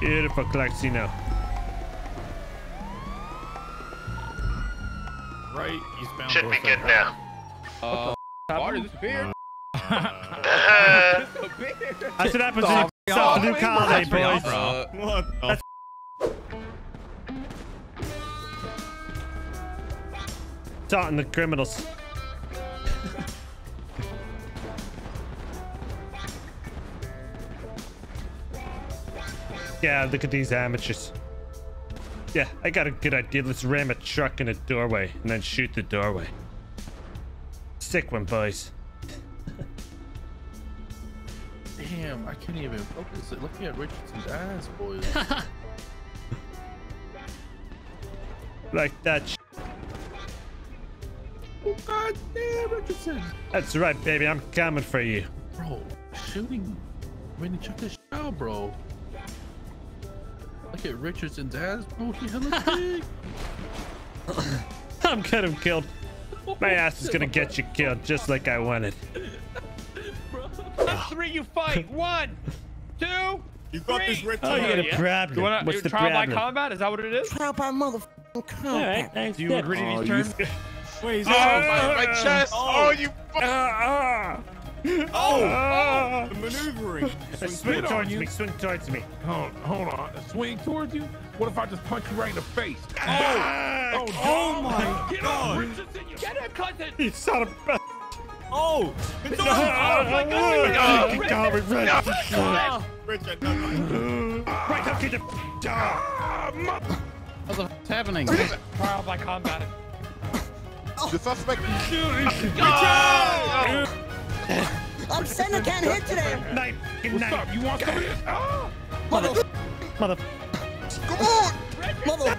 Beautiful Clarksino. Right, eastbound. Should be good side. now. Uh, water disappeared. That's what happens when you stop the new wait, holiday, me boys. bro. What? That's- Starting the criminals. Yeah, look at these amateurs. Yeah, I got a good idea. Let's ram a truck in a doorway and then shoot the doorway. Sick one, boys. Damn, I can't even focus. Looking at Richardson's ass, boys. Like that. sh- oh god damn, Richardson, That's right, baby. I'm coming for you. bro, shooting. I mean, check this shit out, bro. Look at Richardson's ass, bro. He hella big. I'm gonna him killed. My ass is gonna get you killed just like I wanted. That's three you fight. One, two. You got this, Richard. Oh, you got a yeah. problem. You wanna What's you the trial by combat? Is that what it is? Trial by motherfucking combat. right, thanks. Do you agree to Oh, these you- terms? Wait, he's Oh, my, my chest. Oh, you. Ah, Oh, ah. the maneuvering. Swing spit on towards you. me. Swing towards me. Hold, hold on. Swing towards you. What if I just punch you right in the face? Ah, Oh, oh my Get god. him, Get him, cousin. You son of a. Oh, it's Oh on. my God. You got me, Red. No. Richard, no, no. Right up to the. Ah, mother- What the f***'s happening? Trial by combat. The suspect. I'm Senna can't hit today. Night. Good What's night. up? You want some of this? Oh. Mother, Mother. Come on. mother.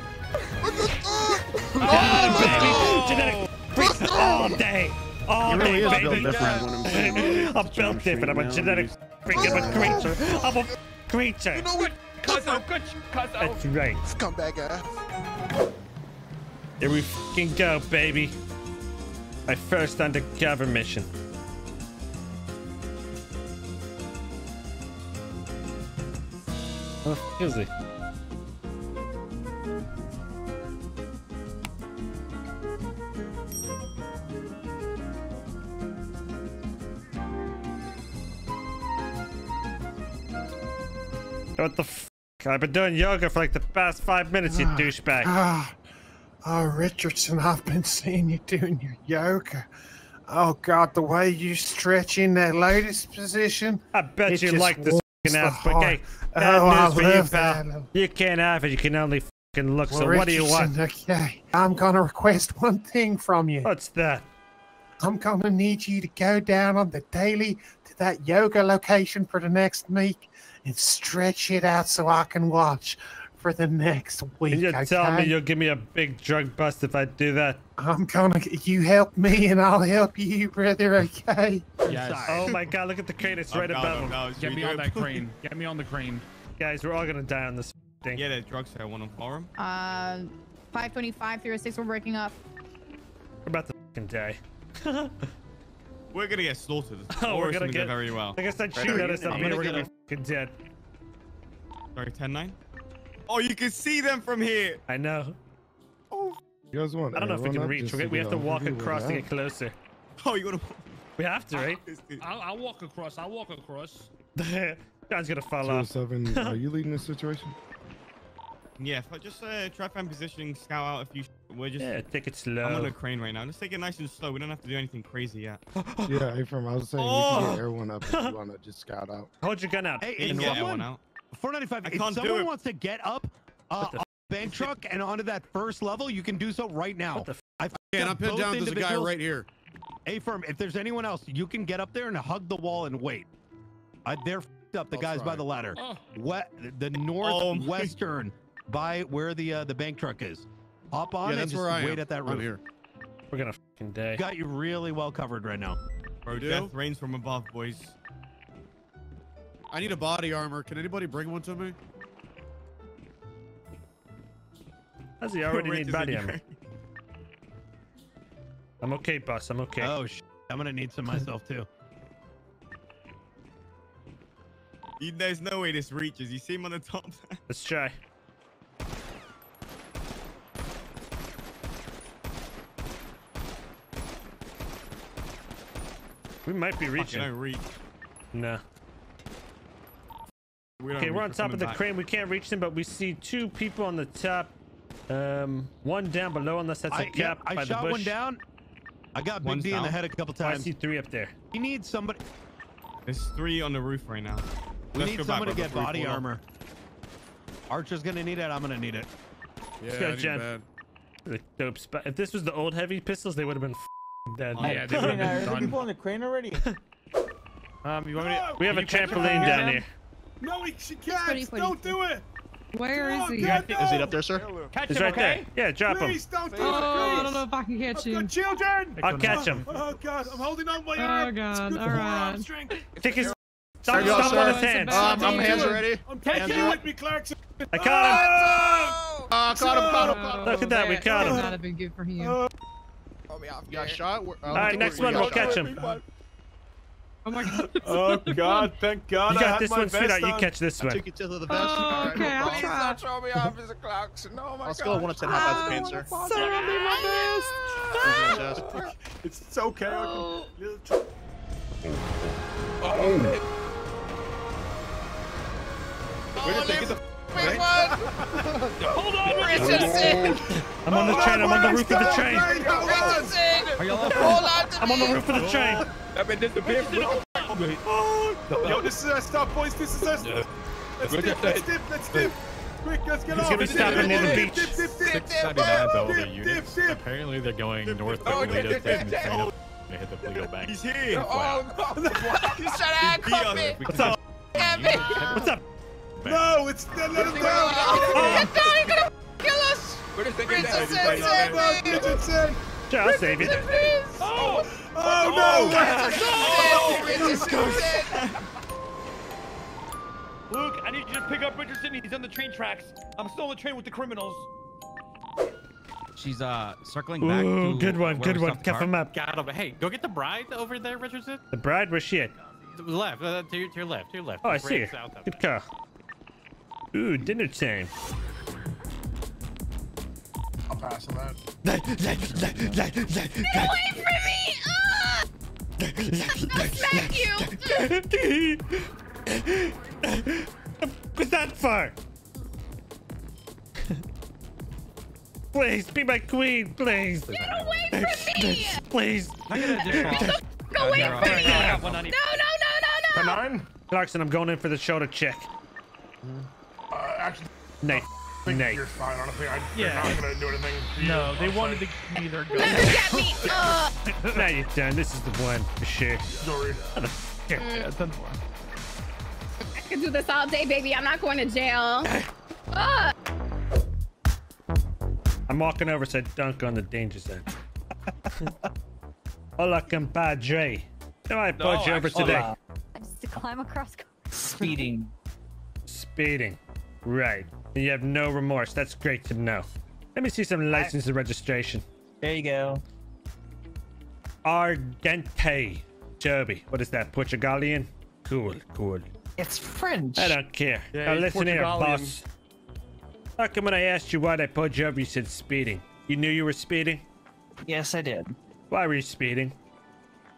Oh, baby. Genetic freaks all day. All He day, really is built baby. different. I'm built different. I'm a genetic freak. I'm a creature. I'm a creature. You know what? Cousin, good. Cousin. That's right. Scumbag ass. Here we fucking go, baby. My first undercover mission. Oh, is he? What the f? I've been doing yoga for like the past five minutes, you douchebag. Ah, oh, Richardson, I've been seeing you doing your yoga. Oh, God, the way you stretch in that lotus position. I bet you like this warms fucking the ass, but heart. hey, oh, bad Oh, news for you, pal. that. You can't have it. You can only fucking look. So Well, what do you want? Okay, I'm to request one thing from you. What's that? I'm to need you to go down on the daily to that yoga location for the next week and stretch it out so I can watch for the next week. And you're okay? telling me you'll give me a big drug bust if I do that? I'm gonna. You help me, and I'll help you, brother. Okay. Yes. Oh my god, look at the crate. It's right Oh, above no, him. no, no, Get me on that crane. Get me on the crane. Guys, we're all gonna die on this thing. Yeah, the drug sale one on forum. Uh, 525 through 6 we're breaking up. We're about to fucking die. We're gonna get slaughtered. Oh, we're gonna something get- very well. Like I said, shoot Better at us up here. We're gonna be fucking dead. Sorry, 10-9? Oh, you can see them from here. I know. Oh, You guys want I don't know if we can reach. We we have to walk overview of across to get closer. oh, you wanna? We have to, right? I'll, I'll walk across. I'll walk across. John's gonna fall Two oh off. seven. Are you leading this situation? Yeah, if I just uh, try find positioning, scout out a few. We're just. Yeah, take it slow. I'm on a crane right now. Let's take it nice and slow. We don't have to do anything crazy yet. yeah, Ephraim. I was saying we can Oh! get everyone up if you want to just scout out. Hold your gun out. Hey, You if can get everyone out. 495, I if can't do someone it. wants to get up uh, the on a bank truck and onto that first level, you can do so right now. What the f- I And I'm pinned down. There's a guy right here. A firm, if there's anyone else, you can get up there and hug the wall and wait. Uh, they're f***ed up, the I'll guys by the ladder. Oh, What the Oh my- northwestern by where the uh, the bank truck is. Hop on Yeah, and that's just where I wait am. at that I'm roof. here. We're gonna fucking die. Got you really well covered right now. Bro, death rains from above, boys. I need a body armor. Can anybody bring one to me? Does he already need does body armor? I'm okay, boss. I'm okay. Oh, sh- I'm gonna need some myself too. You- There's no way this reaches. You see him on the top. Let's try. We might be Fucking reaching. no reach. No. We Okay, we're on top of the back. crane. We can't reach them, but we see two people on the top. Um, one down below, unless that's a I, yeah, cap I by shot the bush. one down. I got Big One's D in the head a couple Oh, I times. see three up there. We need somebody. There's three on the roof right now. We Let's need go back, to get body fall armor. Archer's gonna need it. I'm gonna need it. Yeah, go, I need Jen. The dope spot. If this was the old heavy pistols, they would have been f***ing dead. Yeah, they would have been done. on the crane already? Um, you want me to? we have a trampoline down here. No, he, she can't. Don't do it. Where is he? God, no. Is he up there, sir? Catch He's him, right okay? there. Yeah, drop him. Please don't do Oh, it. I don't know if I can catch I've you. got children. I'll catch him. Oh God, I'm holding on by Oh, arm. It's God, good all for right. arm strength. Take his. Stop, There you go, stop on sir. his hands. Um, I'm I'm hands ready. I'm taking you with me, Clarkson. I caught him. Ah! Oh, caught him, caught him, caught Look at that, we caught him. That would have been good for him. Uh, You got shot? All right, next one, we'll catch him. Oh my god. Oh God, thank God You got had this one, vest sweetheart. You catch this one. you to the Oh, okay, I'll try. throw me off, Mr. Clarkson. Oh my Let's God. go, one to ten, how about the pain, sir? Sir, I'll do my best. It's, it's okay. I Oh. can- little tr- oh, Hold on, Richardson! I'm on the train. I'm on the roof of the train. Are Hold on to I'm on the roof of the train. I've been disappeared. Yo, this is our stop, boys. This is us. Let's dip, let's dip, let's dip. Quick, let's get He's off. gonna be Dip, stopping dip, near the beach. Dip, dip, dip, Dip, dip, dip, dip, dip. Apparently, they're going north Oh, of Paleto, dip, taking the dip, train oh, up. They hit the Paleto bank. He's here. Oh, no. You should have He's handcuffed me. here. What's up? What's up? No, it's let it go. Oh, get down. You're gonna kill us. Richardson, Let's save go, me. Richardson. Sure, I'll save you. Please. Oh no! Richardson. Luke, I need you to pick up Richardson. He's on the train tracks. I'm still on the train with the criminals. She's uh circling back. Ooh, good one, good one. stopped the Cuff car. him up. Got him. Hey, go get the bride over there, Richardson. The bride, where's she at? To left, uh, to, your, to your left, to your left. Oh, I see her. south Good call. Ooh, dinner time. I'll pass him out. Get away from me! Ah! I'll smack you! What's that for? please, be my queen, please. Get away from me! Please. Can I get an additional? Go away you're from all me! right. No, no, no, no, no! Nine? Clarkson, I'm going in for the shoulder check. Uh, actually, Nate. Nate. you're fine. Honestly, I, Yeah. I'm not gonna do anything. to you. No, they I'm wanted to sorry. give me their gun. Never get me! Uh, Now you're done. This is the one for sure. Sorry. Yeah, it's done. I can do this all day, baby. I'm not going to jail. Ah! I'm walking over so dunk on the danger zone. Hola, compadre. How I put you over today? I just to climb across. Speeding. Speeding. Right. And you have no remorse. That's great to know. Let me see some license and registration. There you go. Argente. Joby. What is that? Portugalian? Cool, cool. It's French. I don't care. Yeah, now listen here, boss. How come when I asked you why I pulled you over, you said speeding? You knew you were speeding? Yes, I did. Why were you speeding?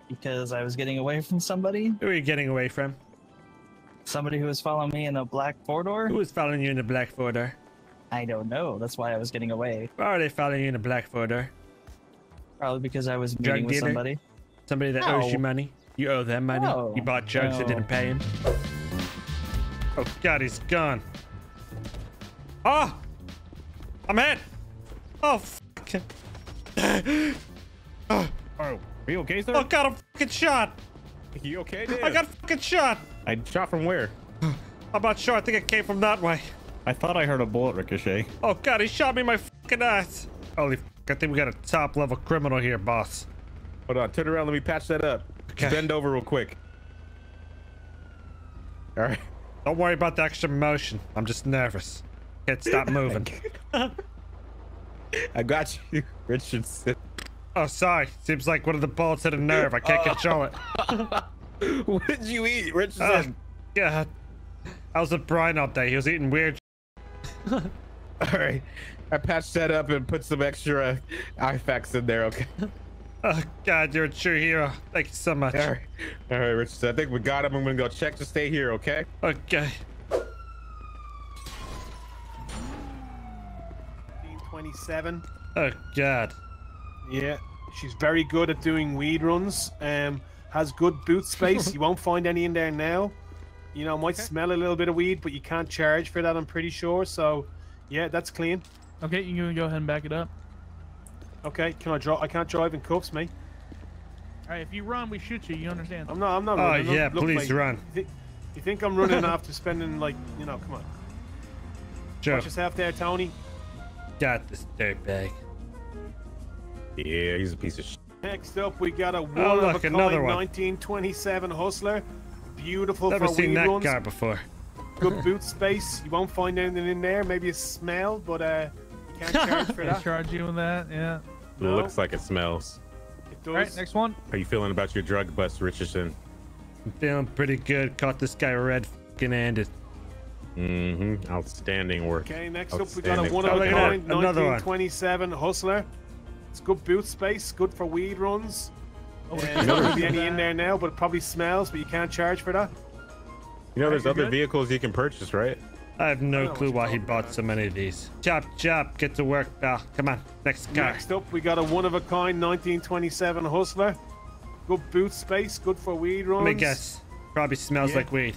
Because I was getting away from somebody. Who were you getting away from? Somebody who was following me in a black four door. Who was following you in the black four-door? I don't know. That's why I was getting away. Why are they following you in the black four-door? Probably because I was Drug meeting with somebody. Somebody that owes you money? You owe them money? No, You bought drugs and no. didn't pay him? Oh god, he's gone. Oh! I'm hit! Oh, fuck. Ah. oh, are you okay, sir? oh god, I'm fucking shot! you okay, dude? I got fucking shot! I shot from where? I'm not sure, I think it came from that way. I thought I heard a bullet ricochet. Oh god, he shot me in my fucking ass! Holy fuck, I think we got a top level criminal here, boss. Hold on, turn around. Let me patch that up. Okay. Bend over real quick. All right. Don't worry about the extra motion. I'm just nervous. Can't stop moving. I got you, Richardson. Oh, sorry. Seems like one of the bullets hit a nerve. I can't uh, control it. what did you eat, Oh, Richardson? God. How's the Brian all day? He was eating weird. All right. I patched that up and put some extra IFAKs in there, okay? Oh God, you're a true hero. Thank you so much. All right. All right, Richardson. I think we got him. I'm gonna go check to stay here, okay? Okay. 27. Oh God. Yeah, she's very good at doing weed runs. Um, has good boot space. you won't find any in there now. You know, might smell a little bit of weed, but you can't charge for that. I'm pretty sure. So, yeah, that's clean. Okay, you can go ahead and back it up. Okay, can I drive? I can't drive in cuffs, mate. All right, if you run, we shoot you. You understand? I'm not. I'm not. Oh, running. Yeah, look, please mate, run. You, thi- you think I'm running after spending like, you know? Come on. Sure. Watch yourself there, Tony. Got this dirtbag. Yeah, he's a piece of shit. Next up, we got a one Oh, of a look, kind another one. 1927 Hustler. Beautiful Never for seen weed that runs. car before. Good boot space. You won't find anything in there. Maybe a smell, but uh, you can't charge for They that. charge you with that, yeah. No. Looks like it smells. It All right, does. next one. How you feeling about your drug bust, Richardson? I'm feeling pretty good. Caught this guy red fucking handed. Mm-hmm. Outstanding work. Okay, next up we got a Outstanding. one of a look at that. kind 1927 Hustler. It's good boot space, good for weed runs. Oh, we there's can not really do any in there now, but it probably smells, but you can't charge for that. You know, there's other good? vehicles you can purchase, right? I have no know clue why he bought about. so many of these. Chop, chop, get to work, pal. Come on, next car. Next up we got a one of a kind 1927 Hustler. Good boot space, good for weed runs. Let me guess. Probably smells Yeah. like weed.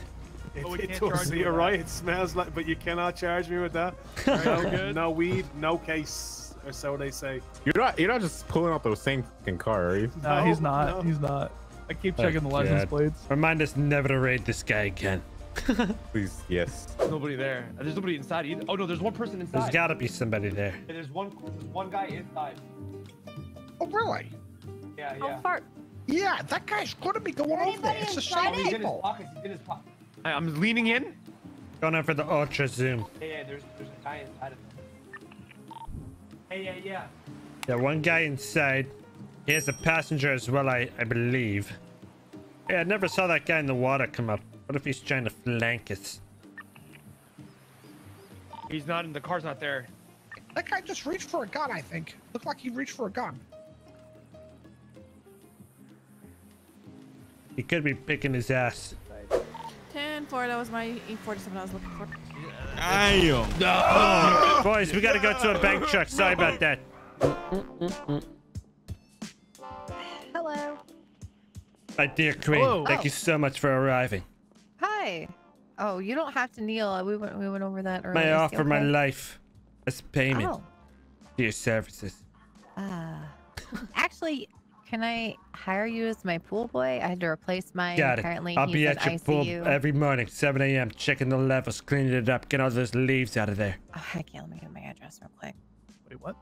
It, But we it can't does. you You're with right. It smells like, but you cannot charge me with that. no, good. no weed, no case, or so they say. You're not. You're not just pulling out those same fucking car, are you? No, he's not. no. He's not. I keep Oh, checking the license God. plates. Remind us never to raid this guy again. Please, yes. There's nobody there. There's nobody inside either. Oh no, there's one person inside. There's gotta be somebody there. Yeah, there's one. There's one guy inside. Oh, really? Yeah, Oh, yeah. fart. Yeah, that guy's gonna be going over there. It's the same He's in his people. He's in his pocket. I'm leaning in. Going in for the ultra zoom. Yeah, yeah. There's there's a guy inside of him. Hey, yeah, yeah. Yeah, one guy inside. He has a passenger as well, I, I believe. Yeah, I never saw that guy in the water come up. What if he's trying to flank us? He's not in the car's not there. That guy just reached for a gun, I think. Looked like he reached for a gun. He could be picking his ass. 10 4, that was my E47 I was looking for. Oh, boys, we gotta go to a bank truck. Sorry about that. Hello. My dear queen, Hello. thank Oh. you so much for arriving. Hi. Oh, you don't have to kneel. We went we went over that earlier. May I Is he offer my life as payment Oh. for your services? Uh, actually, can I hire you as my pool boy? I had to replace mine. Got it. Apparently, I'll be at your ICU. pool every morning, 7 a.m., checking the levels, cleaning it up, getting all those leaves out of there. Oh, heck yeah, let me get my address real quick. Wait, what?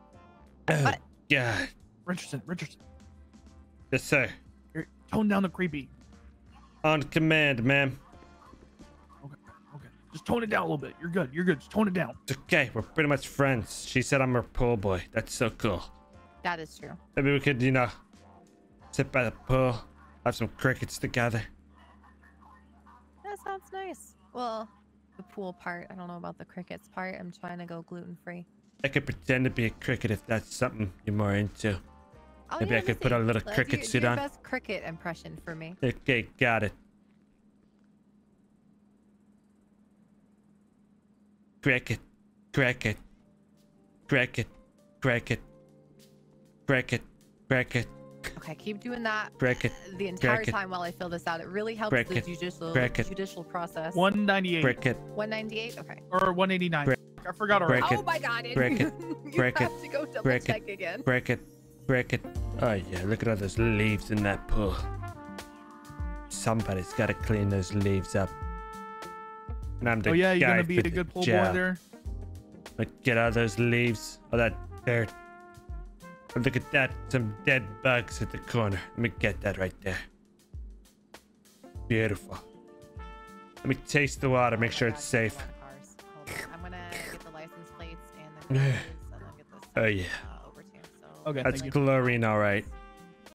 Oh, What? God. Richardson, Richardson. Yes, sir. You're tone down the creepy. On command, ma'am. Okay, okay. Just tone it down a little bit. You're good. You're good. Just tone it down. It's okay. We're pretty much friends. She said I'm her pool boy. That's so cool. That is true. Maybe we could, you know, sit by the pool, have some crickets together. That sounds nice. Well, the pool part. I don't know about the crickets part. I'm trying to go gluten free. I could pretend to be a cricket if that's something you're more into. Oh, Maybe yeah, I could put a little Let's cricket do, suit do your on. best cricket impression for me. Okay, got it. Cricket, cricket, cricket, cricket, cricket, cricket, Okay, keep doing that cricket, the entire cricket, time while I fill this out. It really helps Cricket. the judicial Cricket. judicial process. 198 cricket, 198. Okay. or 189. Crick- I forgot already. cricket, Oh my God! It, cricket, you cricket, have to go double cricket, check again. cricket, cricket. Oh yeah, look at all those leaves in that pool. Somebody's got to clean those leaves up. And I'm the Oh yeah, you're gonna be a good pool boy job. there. Like, get all those leaves, all that dirt. And look at that, some dead bugs at the corner. Let me get that right there. Beautiful. Let me taste the water, make sure it's safe. Cars. Hold on. I'm gonna get the license plates and the numbers, and then get this Oh yeah. uh, over to you. So Okay, That's thank chlorine, all right.